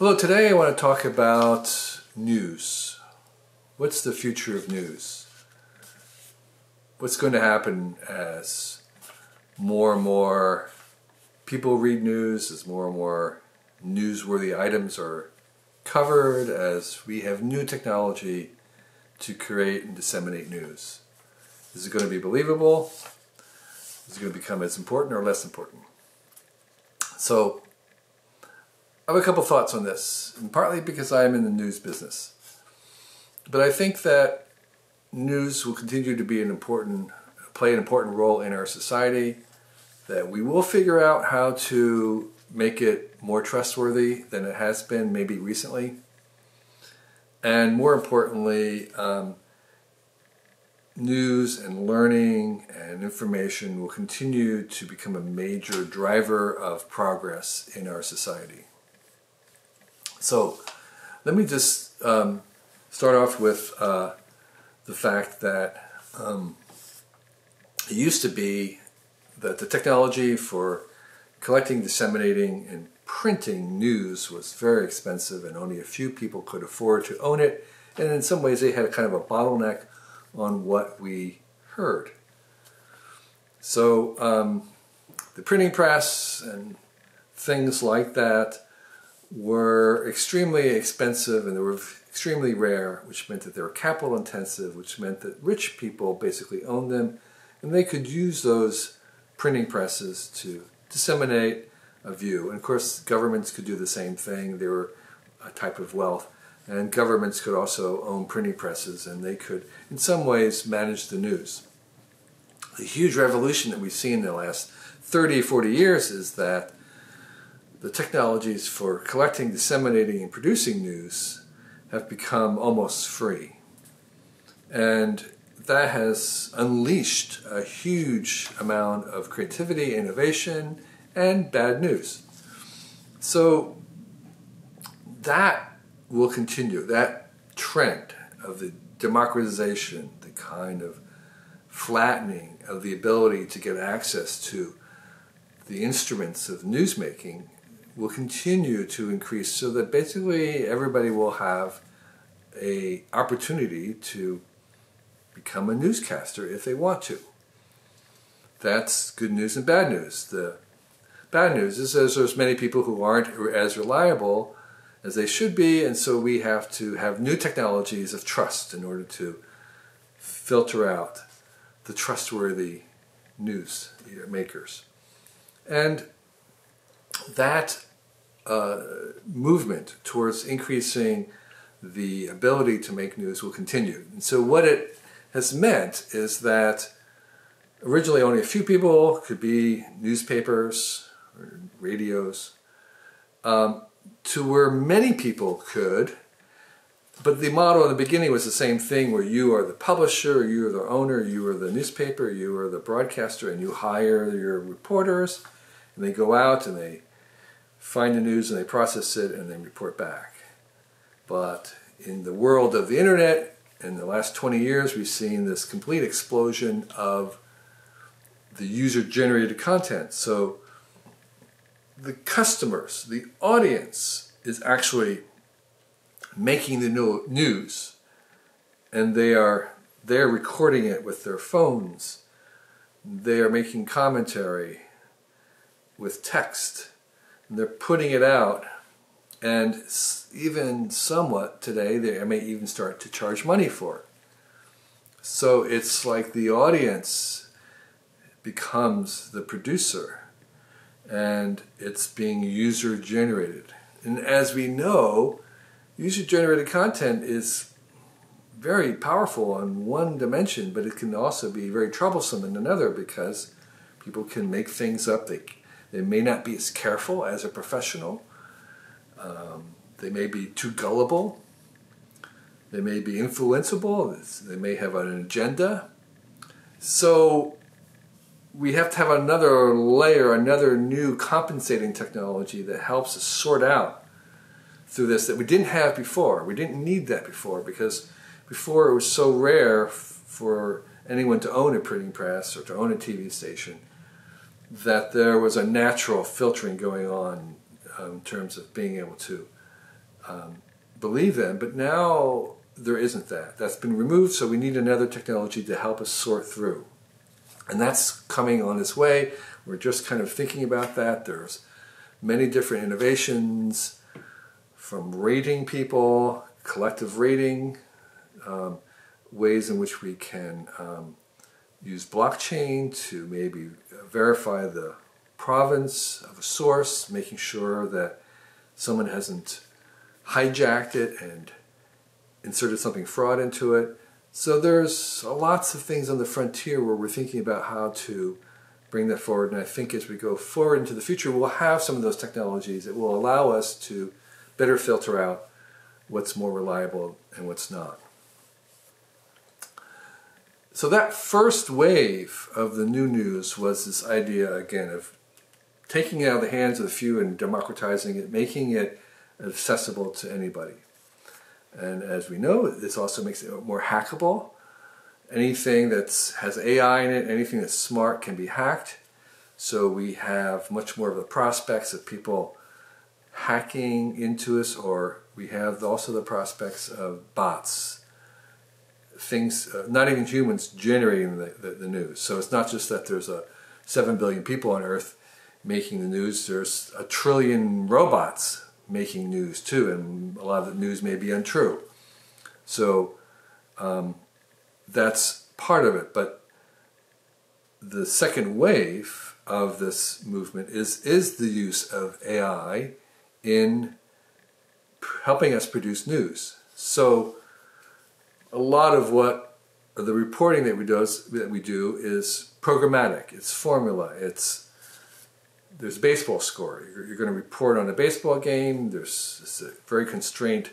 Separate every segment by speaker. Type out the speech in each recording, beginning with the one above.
Speaker 1: Hello, today I want to talk about news. What's the future of news? What's going to happen as more and more people read news, as more and more newsworthy items are covered, as we have new technology to create and disseminate news? Is it going to be believable? Is it going to become as important or less important? So, I have a couple thoughts on this, and partly because I am in the news business. But I think that news will continue to be an important, play an important role in our society, that we will figure out how to make it more trustworthy than it has been maybe recently. And more importantly, um, news and learning and information will continue to become a major driver of progress in our society. So let me just um, start off with uh, the fact that um, it used to be that the technology for collecting, disseminating, and printing news was very expensive and only a few people could afford to own it. And in some ways they had a kind of a bottleneck on what we heard. So um, the printing press and things like that were extremely expensive and they were extremely rare, which meant that they were capital intensive, which meant that rich people basically owned them and they could use those printing presses to disseminate a view. And of course, governments could do the same thing. They were a type of wealth. And governments could also own printing presses and they could, in some ways, manage the news. The huge revolution that we've seen in the last 30, 40 years is that the technologies for collecting, disseminating, and producing news have become almost free. And that has unleashed a huge amount of creativity, innovation, and bad news. So that will continue. That trend of the democratization, the kind of flattening of the ability to get access to the instruments of newsmaking will continue to increase so that basically everybody will have a opportunity to become a newscaster if they want to. That's good news and bad news. The bad news is that there's many people who aren't as reliable as they should be, and so we have to have new technologies of trust in order to filter out the trustworthy news makers. And that uh, movement towards increasing the ability to make news will continue. And so what it has meant is that originally only a few people could be newspapers or radios, um, to where many people could, but the model in the beginning was the same thing where you are the publisher, you are the owner, you are the newspaper, you are the broadcaster, and you hire your reporters, and they go out and they find the news and they process it and then report back. But in the world of the internet, in the last 20 years, we've seen this complete explosion of the user-generated content. So the customers, the audience is actually making the news and they are they're recording it with their phones. They are making commentary with text and they're putting it out and even somewhat today they may even start to charge money for it. So it's like the audience becomes the producer and it's being user generated. And as we know, user generated content is very powerful on one dimension, but it can also be very troublesome in another because people can make things up. They they may not be as careful as a professional. Um, they may be too gullible. They may be influenceable. They may have an agenda. So we have to have another layer, another new compensating technology that helps us sort out through this that we didn't have before. We didn't need that before because before it was so rare for anyone to own a printing press or to own a TV station that there was a natural filtering going on um, in terms of being able to um, believe them. But now there isn't that. That's been removed, so we need another technology to help us sort through. And that's coming on its way. We're just kind of thinking about that. There's many different innovations from rating people, collective rating, um, ways in which we can um, use blockchain to maybe verify the provenance of a source, making sure that someone hasn't hijacked it and inserted something fraud into it. So there's lots of things on the frontier where we're thinking about how to bring that forward. And I think as we go forward into the future, we'll have some of those technologies that will allow us to better filter out what's more reliable and what's not. So that first wave of the new news was this idea again of taking it out of the hands of the few and democratizing it, making it accessible to anybody. And as we know, this also makes it more hackable. Anything that has AI in it, anything that's smart can be hacked. So we have much more of the prospects of people hacking into us, or we have also the prospects of bots, things, uh, not even humans generating the, the, the news. So it's not just that there's a 7 billion people on Earth making the news, there's a trillion robots making news too, and a lot of the news may be untrue. So um, that's part of it. But the second wave of this movement is is the use of AI in helping us produce news. So a lot of what the reporting that we does that we do is programmatic. It's formula. It's there's baseball score. You're, you're, going to report on a baseball game. There's it's a very constrained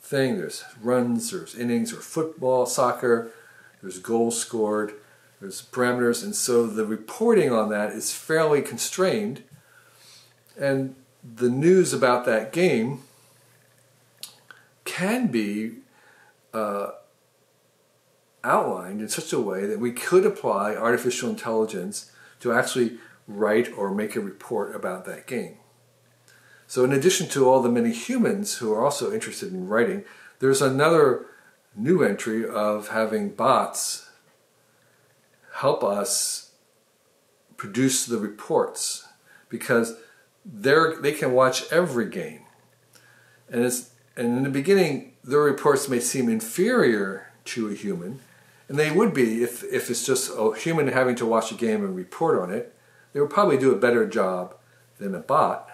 Speaker 1: thing. There's runs, there's innings, or football, soccer. There's goals scored. There's parameters, and so the reporting on that is fairly constrained. And the news about that game can be uh, outlined in such a way that we could apply artificial intelligence to actually write or make a report about that game. So in addition to all the many humans who are also interested in writing, there's another new entry of having bots help us produce the reports because they're, they can watch every game. And, it's, and in the beginning, their reports may seem inferior to a human, and they would be if, if it's just a human having to watch a game and report on it they would probably do a better job than a bot.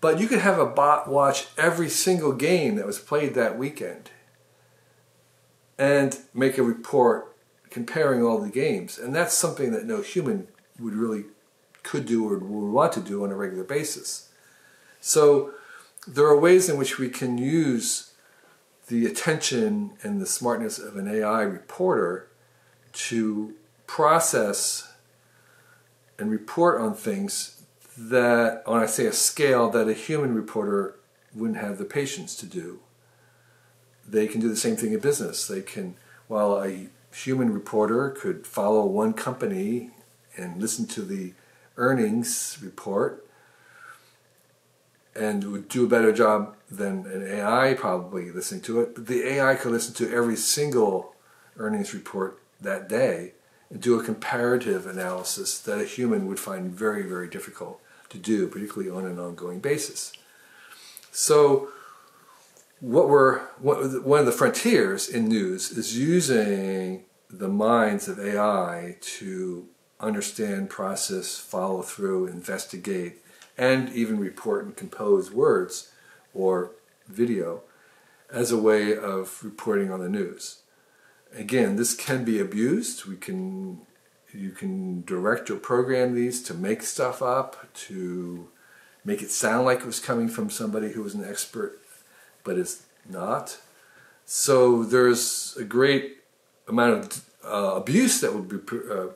Speaker 1: But you could have a bot watch every single game that was played that weekend and make a report comparing all the games. And that's something that no human would really could do or would want to do on a regular basis. So there are ways in which we can use the attention and the smartness of an AI reporter to process and report on things that, on I say a scale that a human reporter wouldn't have the patience to do. They can do the same thing in business. They can, while a human reporter could follow one company and listen to the earnings report and would do a better job than an AI probably listening to it. But the AI could listen to every single earnings report that day and do a comparative analysis that a human would find very, very difficult to do, particularly on an ongoing basis. So, what we're one of the frontiers in news is using the minds of AI to understand, process, follow through, investigate, and even report and compose words or video as a way of reporting on the news again, this can be abused. We can you can direct or program these to make stuff up, to make it sound like it was coming from somebody who was an expert, but it's not. So there's a great amount of uh, abuse that would be uh,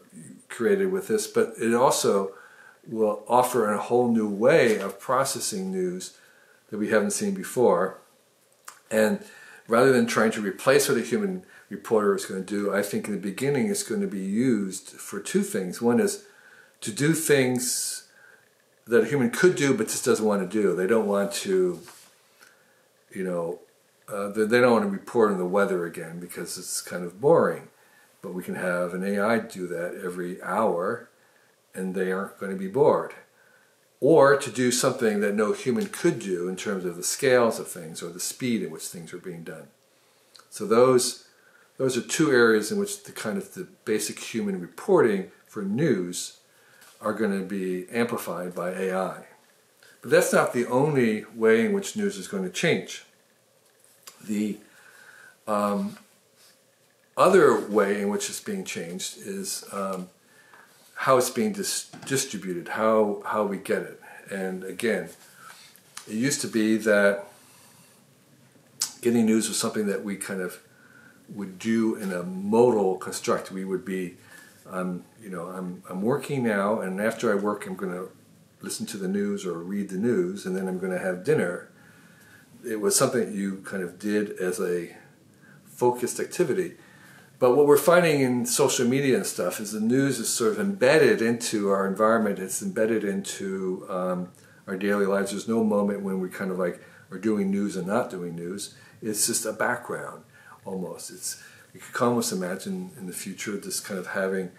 Speaker 1: created with this, but it also will offer a whole new way of processing news that we haven't seen before. And rather than trying to replace what a human reporter is going to do, I think in the beginning it's going to be used for two things. One is to do things that a human could do but just doesn't want to do. They don't want to you know, uh, they, don't want to report on the weather again because it's kind of boring. But we can have an AI do that every hour and they aren't going to be bored. Or to do something that no human could do in terms of the scales of things or the speed at which things are being done. So those those are two areas in which the kind of the basic human reporting for news are going to be amplified by AI. But that's not the only way in which news is going to change. The um, other way in which it's being changed is um, how it's being dis- distributed, how, how we get it. And again, it used to be that getting news was something that we kind of would do in a modal construct. We would be, um, you know, I'm, I'm working now, and after I work, I'm going to listen to the news or read the news, and then I'm going to have dinner. It was something you kind of did as a focused activity. But what we're finding in social media and stuff is the news is sort of embedded into our environment. It's embedded into um, our daily lives. There's no moment when we kind of like are doing news and not doing news. It's just a background almost. It's you could almost imagine in the future this kind of having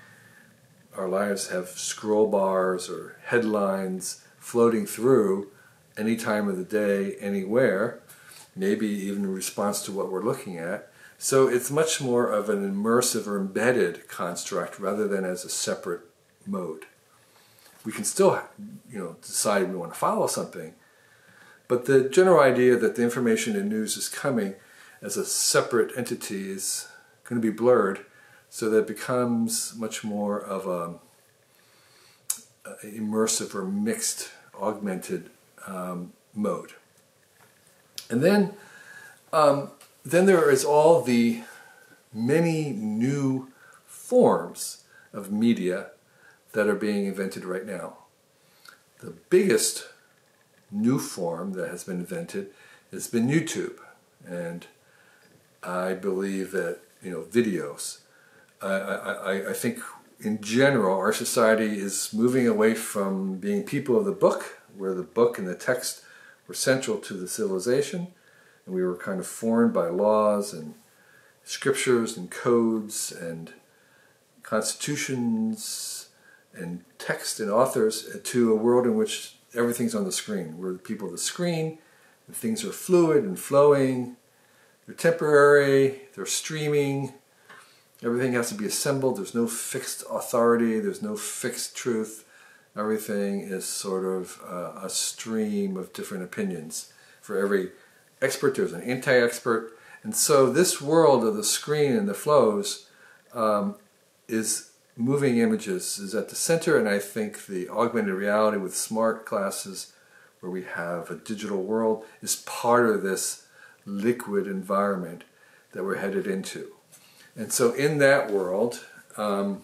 Speaker 1: our lives have scroll bars or headlines floating through any time of the day, anywhere, maybe even in response to what we're looking at. So it's much more of an immersive or embedded construct rather than as a separate mode. We can still, you know, decide we want to follow something, but the general idea that the information in news is coming as a separate entity is going to be blurred so that it becomes much more of a, a immersive or mixed augmented um, mode. And then, um, then there is all the many new forms of media that are being invented right now. The biggest new form that has been invented has been YouTube. And I believe that, you know, videos I, I, I think in general our society is moving away from being people of the book, where the book and the text were central to the civilization, and we were kind of formed by laws and scriptures and codes and constitutions and text and authors to a world in which everything's on the screen. We're the people of the screen, and things are fluid and flowing, they're temporary, they're streaming, Everything has to be assembled. There's no fixed authority. There's no fixed truth. Everything is sort of uh, a stream of different opinions. For every expert, there's an anti-expert. And so this world of the screen and the flows um, is moving images is at the center. And I think the augmented reality with smart glasses where we have a digital world is part of this liquid environment that we're headed into. And so in that world, um,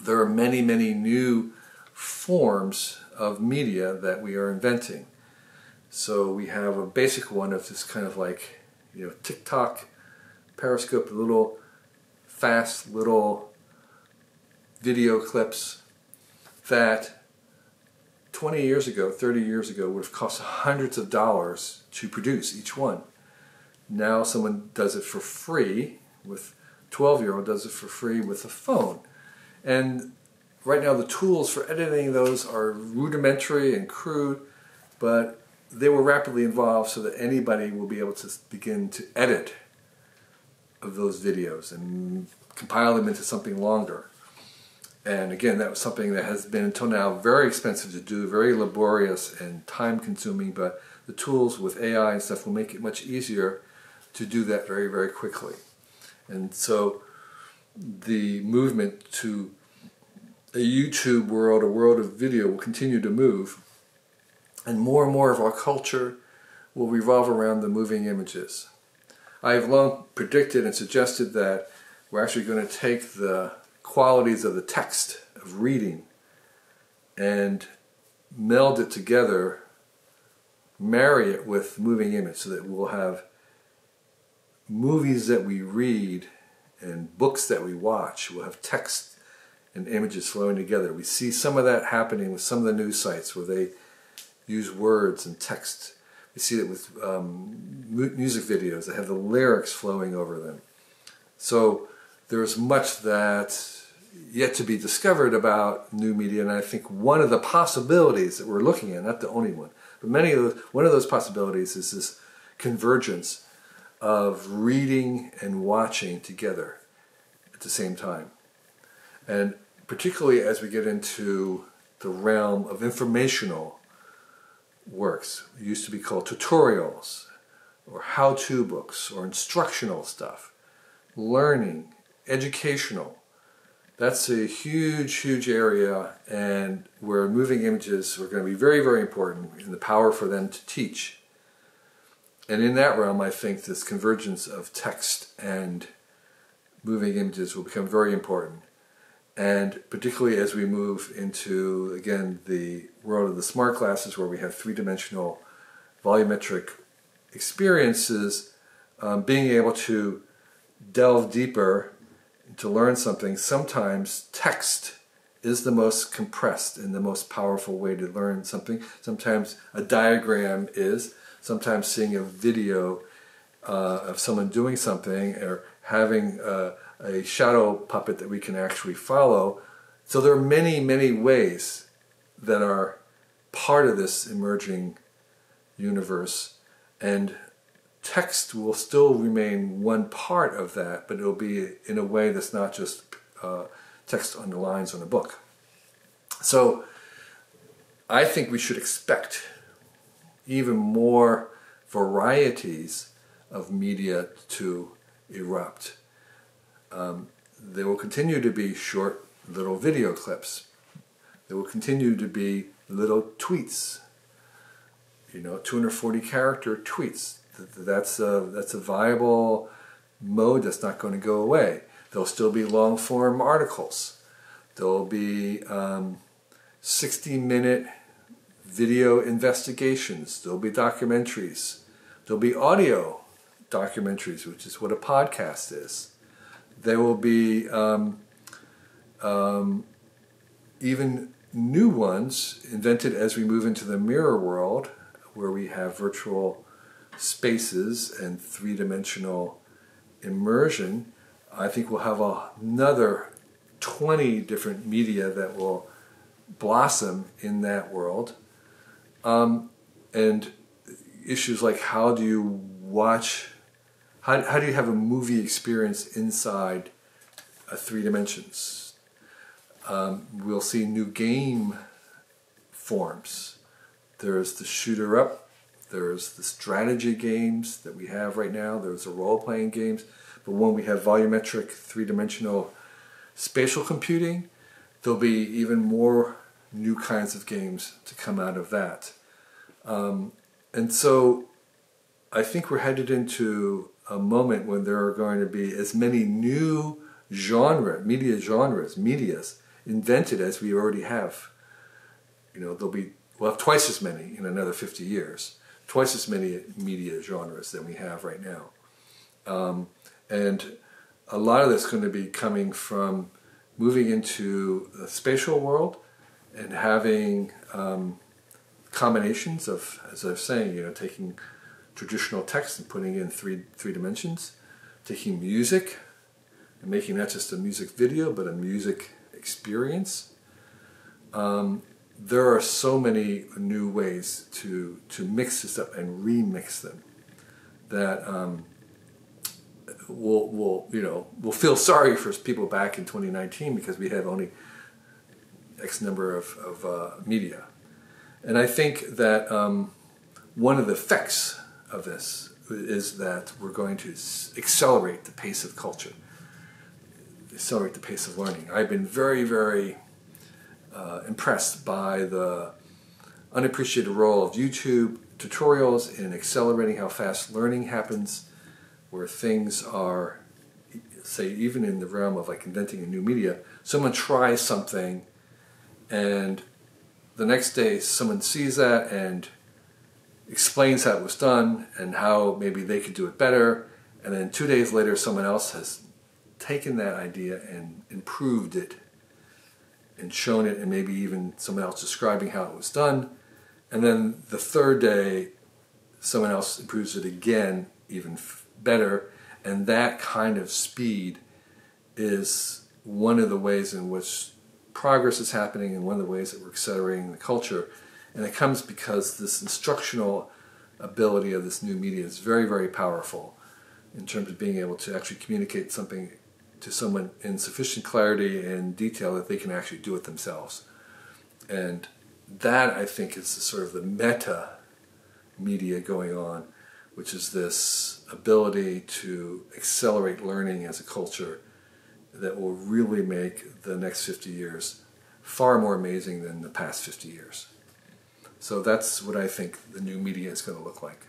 Speaker 1: there are many, many new forms of media that we are inventing. So we have a basic one of this kind of like, you know, TikTok, Periscope, little fast little video clips that 20 years ago, 30 years ago would have cost hundreds of dollars to produce each one. Now someone does it for free with 12 year old does it for free with a phone. And right now the tools for editing those are rudimentary and crude, but they will rapidly evolve so that anybody will be able to begin to edit of those videos and compile them into something longer. And again, that was something that has been until now very expensive to do, very laborious and time consuming, but the tools with AI and stuff will make it much easier to do that very, very quickly. And so the movement to a YouTube world, a world of video, will continue to move. And more and more of our culture will revolve around the moving images. I have long predicted and suggested that we're actually going to take the qualities of the text of reading and meld it together, marry it with moving image so that we'll have movies that we read and books that we watch We'll have text and images flowing together. We see some of that happening with some of the news sites where they use words and text. You see it with um, music videos that have the lyrics flowing over them. So there's much that yet to be discovered about new media, and I think one of the possibilities that we're looking at, not the only one, but many of those, one of those possibilities is this convergence of reading and watching together at the same time. And particularly as we get into the realm of informational works, it used to be called tutorials or how-to books or instructional stuff, learning, educational. That's a huge, huge area and where moving images are going to be very, very important in the power for them to teach. And in that realm, I think this convergence of text and moving images will become very important. And particularly as we move into, again, the world of the smart glasses where we have three-dimensional volumetric experiences, um, being able to delve deeper to learn something, sometimes text is the most compressed and the most powerful way to learn something. Sometimes a diagram is, sometimes seeing a video uh, of someone doing something or having a, a shadow puppet that we can actually follow. So there are many, many ways that are part of this emerging universe. And text will still remain one part of that, but it'll be in a way that's not just uh, text on the lines on a book. So I think we should expect even more varieties of media to erupt. Um, there will continue to be short little video clips. There will continue to be little tweets, you know, 240 character tweets. That's a, that's a viable mode that's not going to go away. There'll still be long form articles. There'll be um, 60 minute video investigations. There'll be documentaries. There'll be audio documentaries, which is what a podcast is. There will be um, um, even new ones invented as we move into the mirror world, where we have virtual spaces and three-dimensional immersion. I think we'll have another 20 different media that will blossom in that world. Um, and issues like how do you watch, how, how do you have a movie experience inside a three dimensions? Um, we'll see new game forms. There's the shooter up, there's the strategy games that we have right now, there's the role playing games, but when we have volumetric three dimensional spatial computing, there'll be even more new kinds of games to come out of that. Um, and so I think we're headed into a moment when there are going to be as many new genre, media genres, medias invented as we already have. You know, there'll be, we'll have twice as many in another 50 years, twice as many media genres than we have right now. Um, and a lot of that's going to be coming from moving into the spatial world and having um, combinations of, as I was saying, you know, taking traditional text and putting in three three dimensions, taking music and making not just a music video but a music experience. Um, there are so many new ways to to mix this up and remix them that um, we'll, we'll you know we'll feel sorry for people back in 2019 because we have only X number of, of uh, media. And I think that um, one of the effects of this is that we're going to accelerate the pace of culture, accelerate the pace of learning. I've been very, very uh, impressed by the unappreciated role of YouTube tutorials in accelerating how fast learning happens, where things are, say, even in the realm of like inventing a new media, someone tries something and the next day someone sees that and explains how it was done and how maybe they could do it better and then two days later someone else has taken that idea and improved it and shown it and maybe even someone else describing how it was done and then the third day someone else improves it again, even better, and that kind of speed is one of the ways in which progress is happening and one of the ways that we're accelerating the culture. And it comes because this instructional ability of this new media is very, very powerful in terms of being able to actually communicate something to someone in sufficient clarity and detail that they can actually do it themselves. And that, I think, is sort of the meta media going on, which is this ability to accelerate learning as a culture that will really make the next 50 years far more amazing than the past 50 years. So that's what I think the new media is going to look like.